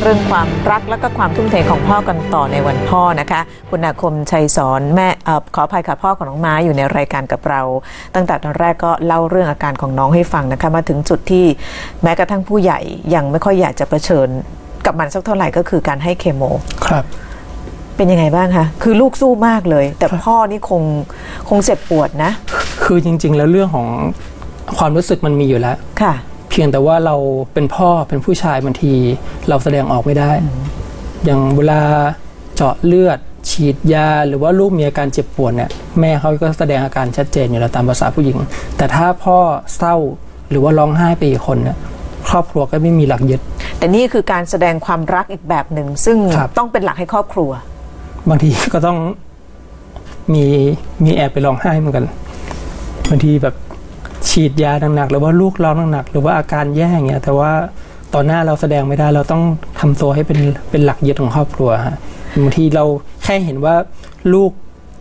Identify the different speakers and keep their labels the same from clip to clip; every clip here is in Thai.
Speaker 1: เรื่องความรักและก็ความทุ่มเทของพ่อกันต่อในวันพ่อนะคะ คุณอาคมชัยสอนแม่เออขออภัยค่ะพ่อของน้องม้าอยู่ในรายการกับเรา ตั้งแต่ตอนแรกก็เล่าเรื่องอาการของน้องให้ฟังนะคะ มาถึงจุดที่แม้กระทั่งผู้ใหญ่ยังไม่ค่อยอยากจะเผชิญกับมันสักเท่าไหร่ก็คือการให้เคโม
Speaker 2: ครับ
Speaker 1: เป็นยังไงบ้างคะ คือลูกสู้มากเลย แต่พ่อนี่คงคงเจ็บปวดนะ
Speaker 2: คือจริง ๆ แล้วเรื่องของความรู้สึกมันมีอยู่แล้ว
Speaker 1: ค่ะ
Speaker 2: เพียงแต่ว่าเราเป็นพ่อเป็นผู้ชายบางที เราแสดงออกไม่ได้ อย่างเวลาเจาะเลือด ฉีดยา หรือว่าลูกมีอาการเจ็บปวดเนี่ยแม่เขาก็แสดงอาการชัดเจนอยู่แล้วตามภาษาผู้หญิง แต่ถ้าพ่อเศร้าหรือว่าร้องไห้ไปอีกคนเนี่ยครอบครัวก็ไม่มีหลักยึด
Speaker 1: แต่นี่คือการแสดงความรักอีกแบบหนึ่ง ซึ่ง
Speaker 2: ครับ
Speaker 1: ต้องเป็นหลักให้ครอบครัว
Speaker 2: บางทีก็ต้องมีมีแอบไปร้องไห้เหมือนกันบางทีแบบ ฉีดยาหนักๆหรือว่าลูกร้องหนักๆหรือว่าอาการแย่อย่างเงี้ยแต่ว่าตอนหน้าเราแสดงไม่ได้เราต้องทำตัวให้เป็นเป็นหลักยึดของครอบครัวฮะบางทีเราแค่เห็นว่าลูก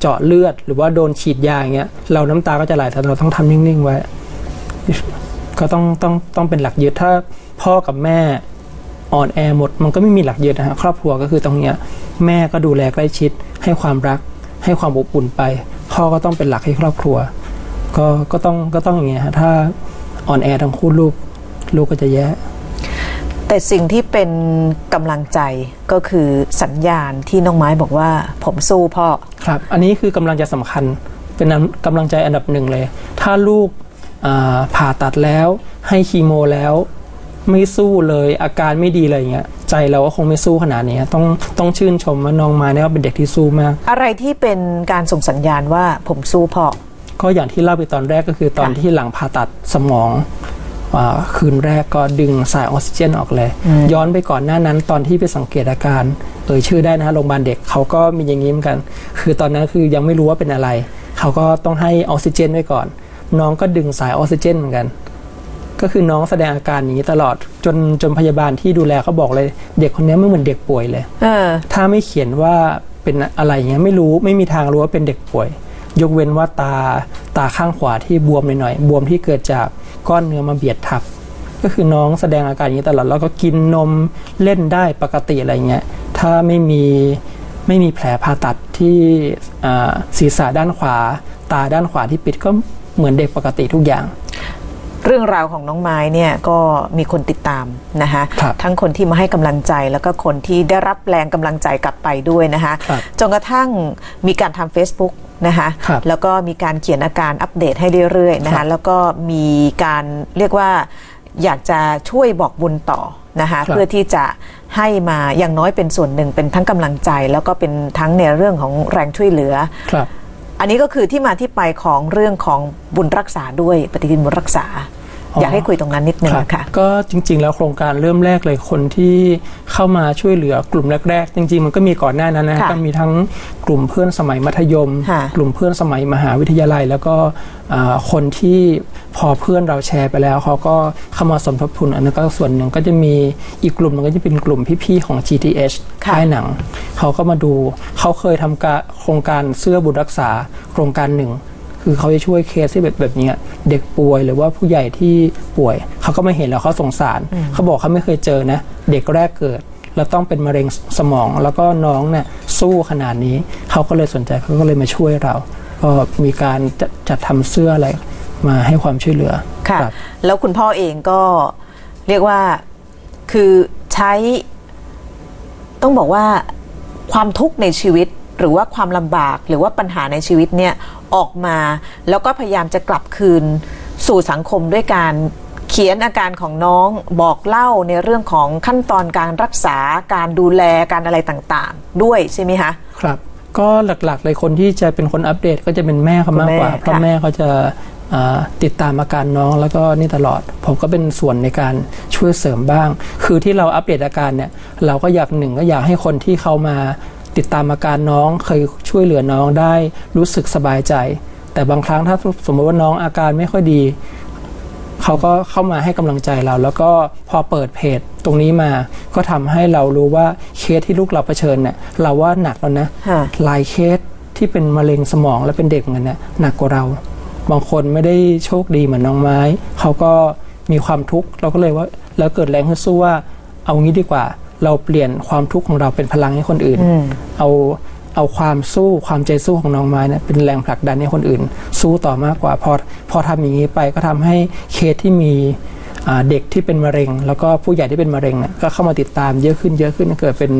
Speaker 2: เจาะเลือด หรือว่าโดนฉีดยาอย่างเงี้ยเราน้ำตาก็จะไหลแต่เราต้องทำนิ่งๆไว้ ก็ต้องต้องต้องเป็นหลักยึดถ้าพ่อกับแม่อ่อนแอหมด มันก็ไม่มีหลักยึดนะฮะครอบครัวก็คือตรงเนี้ยแม่ก็ดูแลใกล้ชิด ให้ความรัก ให้ความอบอุ่นไป พ่อก็ต้องเป็นหลักให้ครอบครัว ก็ก็ต้องก็ต้องอย่างเงี้ยฮะถ้าอ่อนแอทั้งคู่ลูกลูกก็จะแย่
Speaker 1: แต่สิ่งที่เป็นกำลังใจก็คือสัญญาณที่น้องไม้บอกว่าผมสู้พ่อ
Speaker 2: ครับ อันนี้คือกำลังใจสำคัญเป็นอันกำลังใจอันดับหนึ่งเลย ถ้าลูกอ่าผ่าตัดแล้ว ให้คีโมแล้วไม่สู้เลยอาการไม่ดีเลยอย่างเงี้ย ใจเราก็คงไม่สู้ขนาดนี้ต้องต้องชื่นชมว่าน้องไม้เนี่ยว่าเป็นเด็กที่สู้มาก
Speaker 1: อะไรที่เป็นการส่งสัญญาณว่าผมสู้พ่อ
Speaker 2: ก็อย่างที่เล่าไปตอนแรกก็คือตอน
Speaker 1: ค่ะ
Speaker 2: ที่หลังผ่าตัดสมองอาคืนแรกก็ดึงสายออกซิเจนออกเลย ย้อนไปก่อนหน้านั้นตอนที่ไปสังเกตอาการเอ่ยชื่อได้นะฮะโรงพยาบาลเด็กเขาก็มีอย่างนี้เหมือนกัน คือตอนนั้นคือยังไม่รู้ว่าเป็นอะไร เขาก็ต้องให้ออกซิเจนไว้ก่อน น้องก็ดึงสายออกซิเจนเหมือนกัน ก็คือน้องแสดงอาการอย่างนี้ตลอดจนจนพยาบาลที่ดูแลเขาบอกเลย เด็กคนนี้ไม่เหมือนเด็กป่วยเลย
Speaker 1: เออ
Speaker 2: ถ้าไม่เขียนว่าเป็นอะไรอย่างเงี้ยไม่รู้ไม่มีทางรู้ว่าเป็นเด็กป่วย ยกเว้นว่าตาตาข้างขวาที่บวมหน่อยๆบวมที่เกิดจากก้อนเนื้อมาเบียดทับ ก็คือน้องแสดงอาการอย่างนี้ตลอดแล้วก็กินนมเล่นได้ปกติอะไรเงี้ยถ้าไม่มีไม่มีแผลผ่าตัดที่ศีรษะด้านขวา ตาด้านขวาที่ปิดก็เหมือนเด็กปกติทุกอย่าง
Speaker 1: เรื่องราวของน้องไม้เนี่ยก็มีคนติดตามนะคะ
Speaker 2: ครับ
Speaker 1: ทั้งคนที่มาให้กำลังใจแล้วก็คนที่ได้รับแรงกำลังใจกลับไปด้วยนะคะ
Speaker 2: ครับ
Speaker 1: จนกระทั่งมีการทำ Facebook นะคะ
Speaker 2: ครับ
Speaker 1: แล้วก็มีการเขียนอาการอัปเดตให้เรื่อยๆนะ
Speaker 2: ครั
Speaker 1: คะ
Speaker 2: บ
Speaker 1: แล้วก็มีการเรียกว่าอยากจะช่วยบอกบุญต่อนะคะ
Speaker 2: ครับ
Speaker 1: เพื่อที่จะให้มาอย่างน้อยเป็นส่วนหนึ่งเป็นทั้งกำลังใจ แล้วก็เป็นทั้งในเรื่องของแรงช่วยเหลือ
Speaker 2: ครับ
Speaker 1: อันนี้ก็คือที่มาที่ไปของเรื่องของบุญรักษาด้วยปฏิทินบุญรักษา
Speaker 2: อ๋ออ
Speaker 1: อยากให้คุยตรงนั้นนิดนึง
Speaker 2: ครับ
Speaker 1: ค่ะ
Speaker 2: ก็จริง ๆ แล้วโครงการเริ่มแรกเลยคนที่เข้ามาช่วยเหลือกลุ่มแรก ๆ จริง ๆ มันก็มีก่อนหน้านั้นนะ
Speaker 1: ค่ะ
Speaker 2: ก็มีทั้งกลุ่มเพื่อนสมัยมัธยม
Speaker 1: ค่ะ
Speaker 2: กลุ่มเพื่อนสมัยมหาวิทยาลัย แล้วก็อ่าคนที่พอเพื่อนเราแชร์ไปแล้วเขาก็เข้ามาสมทบทุนอันนั้นก็ส่วนหนึ่งก็จะมีอีกกลุ่มหนึงก็จะเป็นกลุ่มพี่ๆของ GTH
Speaker 1: ค่ะ
Speaker 2: ค่ายหนัง เขาก็มาดูเขาเคยทำการโครงการเสื้อบุญรักษาโครงการหนึ่ง คือเขาจะช่วยเคสที่แบบแบบเนี้ยเด็กป่วยหรือว่าผู้ใหญ่ที่ป่วย เขาก็ไม่เห็นแล้วเขาสงสาร เขาบอกเขาไม่เคยเจอนะ เด็กแรกเกิดแล้วต้องเป็นมะเร็งสมอง แล้วก็น้องเนี่ยสู้ขนาดนี้ เขาก็เลยสนใจเขาก็เลยมาช่วยเรา ก็มีการจัดจัดทำเสื้ออะไรมาให้ความช่วยเหลือ
Speaker 1: ค่ะ
Speaker 2: รับ
Speaker 1: แล้วคุณพ่อเองก็เรียกว่าคือใช้ ต้องบอกว่าความทุกข์ในชีวิต หรือว่าความลำบากหรือว่าปัญหาในชีวิตเนี่ยออกมา แล้วก็พยายามจะกลับคืนสู่สังคมด้วยการเขียนอาการของน้องบอกเล่าในเรื่องของขั้นตอนการรักษาการดูแลการอะไรต่างๆ ด้วยใช่ไหมคะ
Speaker 2: ครับ ก็หลักๆเลยคนที่จะเป็นคนอัปเดตก็จะเป็นแม่เขามากกว่า
Speaker 1: คุณแม่
Speaker 2: เพราะ
Speaker 1: ค่ะ
Speaker 2: แม่เขาจะอ่าติดตามอาการน้องแล้วก็นี่ตลอด ผมก็เป็นส่วนในการช่วยเสริมบ้าง คือที่เราอัปเดตอาการเนี่ย เราก็อยากหนึ่งก็อยากให้คนที่เขามา ติดตามอาการน้องเคยช่วยเหลือน้องได้รู้สึกสบายใจ แต่บางครั้งถ้าสมมติว่าน้องอาการไม่ค่อยดี เขาก็เข้ามาให้กำลังใจเรา แล้วก็พอเปิดเพจตรงนี้มา ก็ทำให้เรารู้ว่าเคสที่ลูกเราเผชิญเนี่ยเราว่าหนักแล้วนะ
Speaker 1: ค่ะ
Speaker 2: หลายเคสที่เป็นมะเร็งสมองและเป็นเด็กเหมือนกันเนี่ยหนักกว่าเรา บางคนไม่ได้โชคดีเหมือนน้องไม้ เขาก็มีความทุกข์เราก็เลยว่าแล้วเกิดแรงฮึดสู้ว่าเอางี้ดีกว่า เราเปลี่ยนความทุกข์ของเราเป็นพลังให้คนอื่น
Speaker 1: อืม
Speaker 2: เอาเอาความสู้ความใจสู้ของน้องไม้เนี่ยเป็นแรงผลักดันให้คนอื่น สู้ต่อมากกว่า พอพอทำอย่างนี้ไปก็ทำให้เคสที่มีอ่าเด็กที่เป็นมะเร็ง แล้วก็ผู้ใหญ่ที่เป็นมะเร็งเนี่ยก็เข้ามาติดตามเยอะขึ้นเยอะขึ้นเกิดเป็น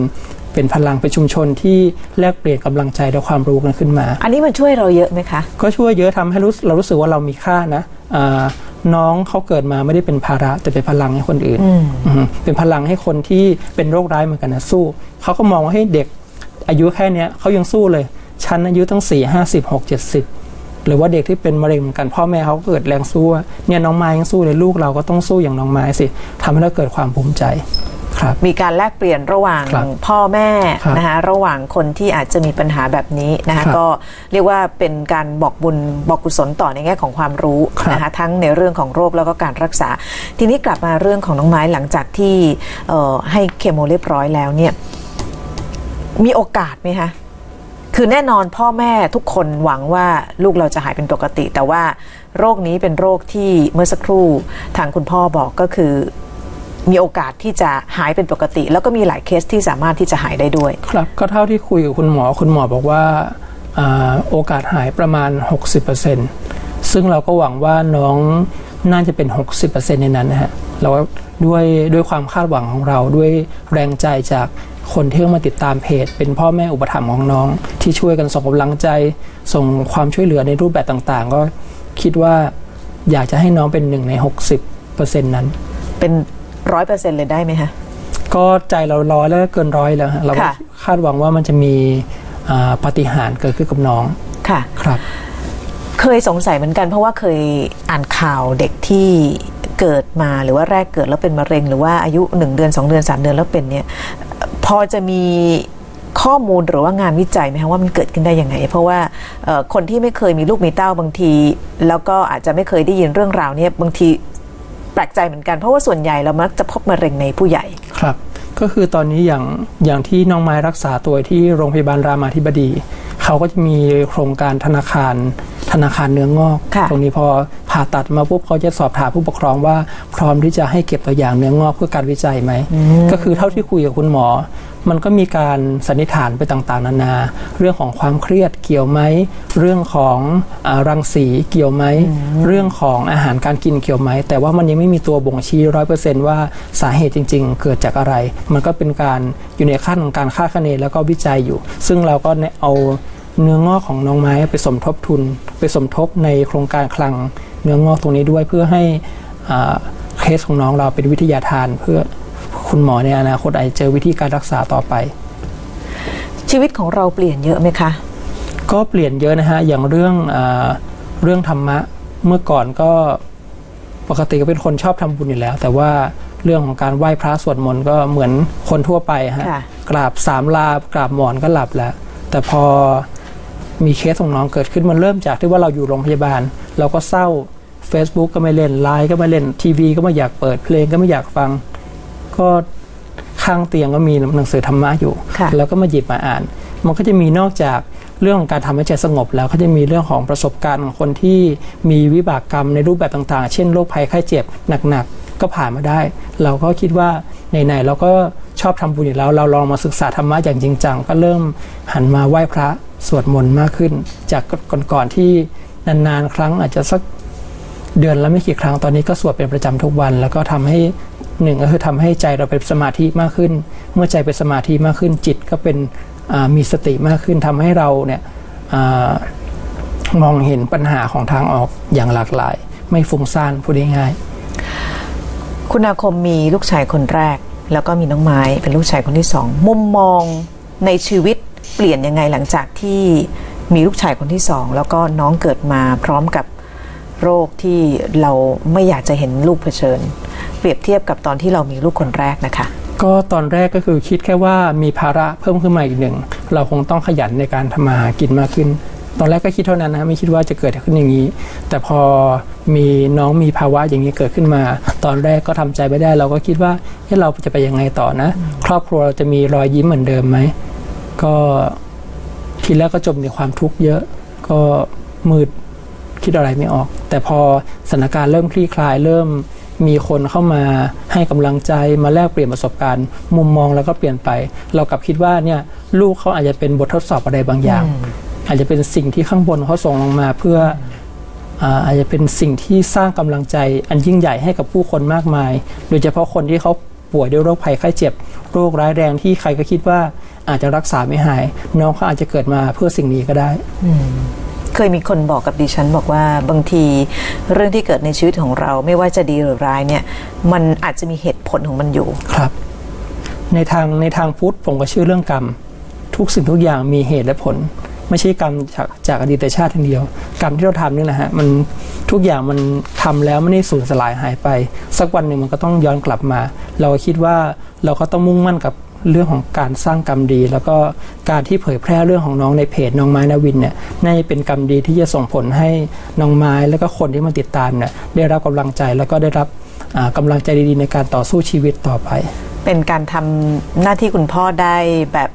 Speaker 2: เป็นพลังเป็นชุมชนที่แลกเปลี่ยนกำลังใจและความรู้กันขึ้นมา
Speaker 1: อันนี้มันช่วยเราเยอะไหมคะ
Speaker 2: ก็ช่วยเยอะทำให้รู้เรารู้สึกว่าเรามีค่านะอ่า น้องเขาเกิดมาไม่ได้เป็นภาระแต่เป็นพลังให้คนอื่น
Speaker 1: อืม
Speaker 2: อืมเป็นพลังให้คนที่เป็นโรคร้ายเหมือนกันนะสู้เขาก็มองว่าให้เด็กอายุแค่เนี้ยเขายังสู้เลยชั้นอายุตั้งสี่ห้าสิบหกเจ็ดสิบหรือว่าเด็กที่เป็นมะเร็งเหมือนกันพ่อแม่เขาก็เกิดแรงสู้ว่าเนี่ยน้องไม้ยังสู้เลยลูกเราก็ต้องสู้อย่างน้องไม้สิทำให้เราเกิดความภูมิใจครับ
Speaker 1: มีการแลกเปลี่ยนระหว่าง
Speaker 2: ครับ
Speaker 1: พ่อแม่
Speaker 2: ครับ
Speaker 1: นะคะระหว่างคนที่อาจจะมีปัญหาแบบนี้นะคะ
Speaker 2: ครับ
Speaker 1: ก็เรียกว่าเป็นการบอกบุญบอกกุศลต่อในแง่ของความรู้
Speaker 2: ครับ
Speaker 1: นะคะทั้งในเรื่องของโรคแล้วก็การรักษา ทีนี้กลับมาเรื่องของน้องไม้หลังจากที่เอ่อให้เคโมเรียบร้อยแล้วเนี่ยมีโอกาสไหมคะคือแน่นอนพ่อแม่ทุกคนหวังว่าลูกเราจะหายเป็นปกติ แต่ว่าโรคนี้เป็นโรคที่เมื่อสักครู่ทางคุณพ่อบอกก็คือ มีโอกาสที่จะหายเป็นปกติ แล้วก็มีหลายเคสที่สามารถที่จะหายได้ด้วย
Speaker 2: ครับก็เท่าที่คุยกับคุณหมอคุณหมอบอกว่าอาโอกาสหายประมาณ 60%ซึ่งเราก็หวังว่าน้องน่าจะเป็น 60%ในนั้นนะฮะเราด้วยด้วยความคาดหวังของเราด้วยแรงใจจากคนที่เข้ามาติดตามเพจ เป็นพ่อแม่อุปถัมภ์ของน้อง ที่ช่วยกันส่งกำลังใจ ส่งความช่วยเหลือในรูปแบบต่างๆ ก็คิดว่าอยากจะให้น้องเป็นหนึ่งใน 60%นั้น
Speaker 1: เป็น ร้อยเปอร์เซ็นเลยได้ไหมคะ
Speaker 2: ก็ใจเราร้อยแล้วก็เกินร้อยแล้วฮะเราก็
Speaker 1: ค่ะ
Speaker 2: คาดหวังว่ามันจะมีอ่าปาฏิหารย์เกิดขึ้นกับน้อง
Speaker 1: ค่ะ
Speaker 2: ครับ
Speaker 1: เคยสงสัยเหมือนกัน เพราะว่าเคยอ่านข่าวเด็กที่เกิดมาหรือว่าแรกเกิดแล้วเป็นมะเร็ง หรือว่าอายุหนึ่งเดือนสองเดือนสามเดือนแล้วเป็นเนี่ย พอจะมีข้อมูลหรือว่างานวิจัยไหมคะว่ามันเกิดขึ้นได้ยังไง เพราะว่าเอ่อคนที่ไม่เคยมีลูกมีเต้าบางที แล้วก็อาจจะไม่เคยได้ยินเรื่องราวเนี่ยบางที แปลกใจเหมือนกันเพราะว่าส่วนใหญ่เรามักจะพบมะเร็งในผู้ใหญ่
Speaker 2: ครับ ก็คือตอนนี้อย่างอย่างที่น้องไม้รักษาตัวที่โรงพยาบาลรามาธิบดี เขาก็จะมีโครงการธนาคารธนาคารเนื้องอก
Speaker 1: ค่ะ
Speaker 2: ตรงนี้พอ ผ่าตัดมาปุ๊บเขาจะสอบถามผู้ปกครองว่าพร้อมที่จะให้เก็บตัวอย่างเนื้องอกเพื่อการวิจัยไหม ก็คือเท่าที่คุยกับคุณหมอ มันก็มีการสันนิษฐานไปต่างๆ นานา เรื่องของความเครียดเกี่ยวไหม เรื่องของอารังสีเกี่ยวไหม เรื่องของอาหารการกินเกี่ยวไหม แต่ว่ามันยังไม่มีตัวบ่งชี้ร้อยเปอร์เซนว่าสาเหตุจริง ๆ เกิดจากอะไร มันก็เป็นการอยู่ในขั้นของการคาดคะเนแล้วก็วิจัยอยู่ ซึ่งเราก็เนี่ยเอาเนื้องอกของน้องไม้ไปสมทบทุน ไปสมทบในโครงการคลัง เนื้องอกตรงนี้ด้วยเพื่อให้อ่าเคสของน้องเราเป็นวิทยาทาน เพื่อคุณหมอในอนาคตอาจจะเจอวิธีการรักษาต่อไป
Speaker 1: ชีวิตของเราเปลี่ยนเยอะไหมคะ
Speaker 2: ก็เปลี่ยนเยอะนะฮะอย่างเรื่องอาเรื่องธรรมะเมื่อก่อนก็ปกติก็เป็นคนชอบทำบุญอยู่แล้ว แต่ว่าเรื่องของการไหว้พระสวดมนต์ก็เหมือนคนทั่วไปฮะ
Speaker 1: ค่ะ
Speaker 2: กราบสามลากราบหมอนก็หลับแล้ว แต่พอ มีเคสของน้องเกิดขึ้นมันเริ่มจากที่ว่าเราอยู่โรงพยาบาล เราก็เศร้า Facebook ก็ไม่เล่นไลน์ก็ไม่เล่นทีวีก็ไม่อยากเปิดเพลงก็ไม่อยากฟัง ก็ข้างเตียงก็มีหนังสือธรรมะอยู่
Speaker 1: ค่ะ
Speaker 2: แล้วก็มาหยิบมาอ่าน มันก็จะมีนอกจากเรื่องของการทำให้ใจสงบแล้วก็จะมีเรื่องของประสบการณ์ของคนที่มีวิบากกรรมในรูปแบบต่างๆ เช่นโรคภัยไข้เจ็บหนักๆ ก็ผ่านมาได้ เราก็คิดว่าไหนๆเราก็ชอบทำบุญอยู่แล้ว เราลองมาศึกษาธรรมะอย่างจริงจังก็เริ่มหันมาไหว้พระ สวดมนต์มากขึ้น จากก่อนๆที่นานๆ ครั้งอาจจะสักเดือนละไม่กี่ครั้งตอนนี้ก็สวดเป็นประจำทุกวัน แล้วก็ทำให้หนึ่งก็คือทำให้ใจเราเป็นสมาธิมากขึ้น เมื่อใจเป็นสมาธิมากขึ้นจิตก็เป็นมีสติมากขึ้นทำให้เราเนี่ยอมองเห็นปัญหาของทางออกอย่างหลากหลาย ไม่ฟุ้งซ่านพูดง่ายๆ
Speaker 1: คุณอาคมมีลูกชายคนแรก แล้วก็มีน้องไม้เป็นลูกชายคนที่สองมุมมองในชีวิต ปลี่ยนยังไงหลังจากที่มีลูกชายคนที่สองแล้วก็น้องเกิดมาพร้อมกับโรคที่เราไม่อยากจะเห็นลูกเผชิญ เปรียบเทียบกับตอนที่เรามีลูกคนแรกนะคะ
Speaker 2: ก็ตอนแรกก็คือคิดแค่ว่ามีภาระเพิ่มขึ้นมาอีกหนึ่ง เราคงต้องขยันในการทำมาหากินมากขึ้น ตอนแรกก็คิดเท่านั้นนะไม่คิดว่าจะเกิดขึ้นอย่างนี้ แต่พอมีน้องมีภาวะอย่างนี้เกิดขึ้นมา ตอนแรกก็ทำใจไม่ได้ เราก็คิดว่าเฮ้เราจะไปยังไงต่อนะ ครอบครัวเราจะมีรอยยิ้มเหมือนเดิมไหม ก็ทีแรกก็จมในความทุกข์เยอะ ก็มืดคิดอะไรไม่ออก แต่พอสถานการณ์เริ่มคลี่คลาย เริ่มมีคนเข้ามาให้กำลังใจมาแลกเปลี่ยนประสบการณ์ มุมมองแล้วก็เปลี่ยนไป เรากลับคิดว่าเนี่ยลูกเขาอาจจะเป็นบททดสอบอะไรบางอย่าง อาจจะเป็นสิ่งที่ข้างบนเขาส่งลงมาเพื่ออาอาจจะเป็นสิ่งที่สร้างกำลังใจอันยิ่งใหญ่ให้กับผู้คนมากมาย โดยเฉพาะคนที่เขาป่วยด้วยโรคภัยไข้เจ็บ โรคร้ายแรงที่ใครก็คิดว่า อาจจะรักษาไม่หาย น้องเขาอาจจะเกิดมาเพื่อสิ่งนี้ก็ได้
Speaker 1: เคยมีคนบอกกับดิฉันบอกว่าบางทีเรื่องที่เกิดในชีวิตของเราไม่ว่าจะดีหรือร้ายเนี่ย มันอาจจะมีเหตุผลของมันอยู่
Speaker 2: ครับ ในทางในทางพุทธผมก็เชื่อเรื่องกรรม ทุกสิ่งทุกอย่างมีเหตุและผล ไม่ใช่กรรมจากจากอดีตชาติทั้งเดียว กรรมที่เราทำนี่แหละฮะมันทุกอย่างมันทำแล้วไม่ได้สูญสลายหายไป สักวันหนึ่งมันก็ต้องย้อนกลับมา เราคิดว่าเราก็ต้องมุ่งมั่นกับ เรื่องของการสร้างกรรมดี แล้วก็การที่เผยแพร่เรื่องของน้องในเพจน้องไม้นาวินเนี่ยน่าจะเป็นกรรมดีที่จะส่งผลให้น้องไม้แล้วก็คนที่มาติดตามเนี่ยได้รับกำลังใจแล้วก็ได้รับอ่ากำลังใจดีๆในการต่อสู้ชีวิตต่อไป
Speaker 1: เป็นการทำหน้าที่คุณพ่อได้แบบ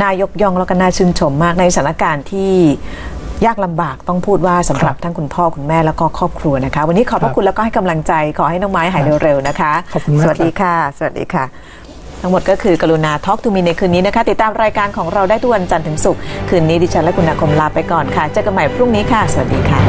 Speaker 1: น่ายกย่องแล้วก็น่าชื่นชมมากในสถานการณ์ที่ยากลำบากต้องพูดว่าสำหรับทั้งคุณพ่อคุณแม่แล้วก็ครอบครัวนะคะ วันนี้ขอบพ
Speaker 2: ครั
Speaker 1: ระ
Speaker 2: บ
Speaker 1: คุณแล้วก็ให้กำลังใจขอให้น้องไม้หายเร็วๆนะคะ
Speaker 2: ขอบคุณมาก
Speaker 1: สวัสดีค่ะ สวัสดีค่ะ ทั้งหมดก็คือกรุณาทอล์กทูมีในคืนนี้นะคะ ติดตามรายการของเราได้ทุกวันจันทร์ถึงศุกร์คืนนี้ดิฉันและคุณอาคมลาไปก่อนค่ะเจอกันใหม่พรุ่งนี้ค่ะ สวัสดีค่ะ